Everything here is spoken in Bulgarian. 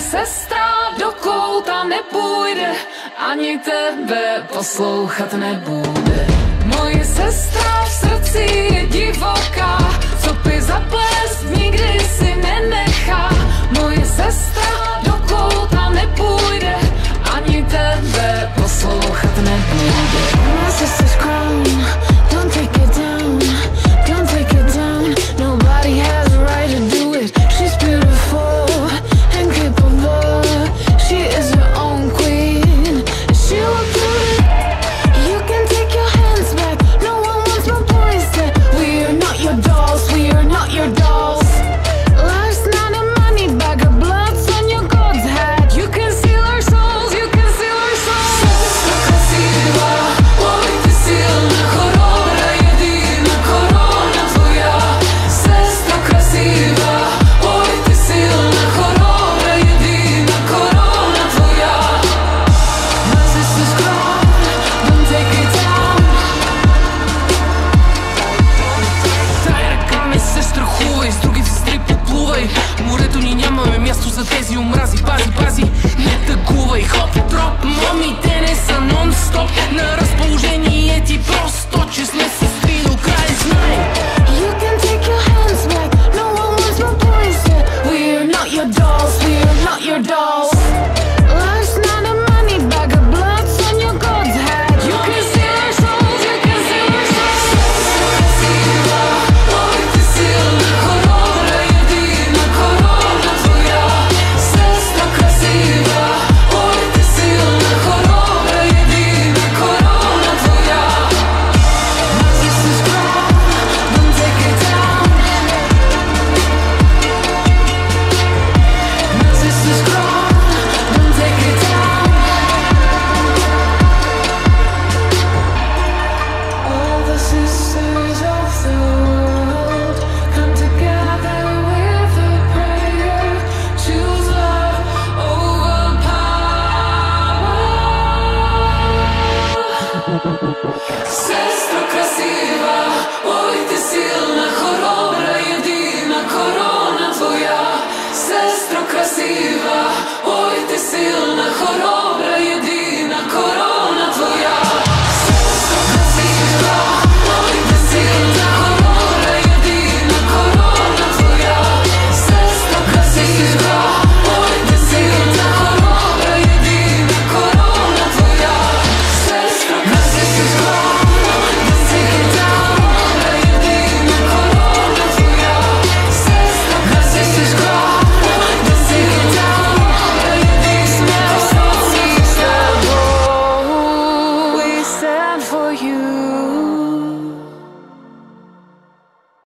sestra do kouta nepůjde, ani tebe poslouchat nebude. Moje sestra v srdci je divoká, пази, омрази, пази, пази. Не тъгувай, хоп, троп Момите не са нон-стоп. На разположение ти просто, че сме сестри до край. Знай. You can take your hands back No one wants my poison. We're not your dolls, we're not your dolls. see you.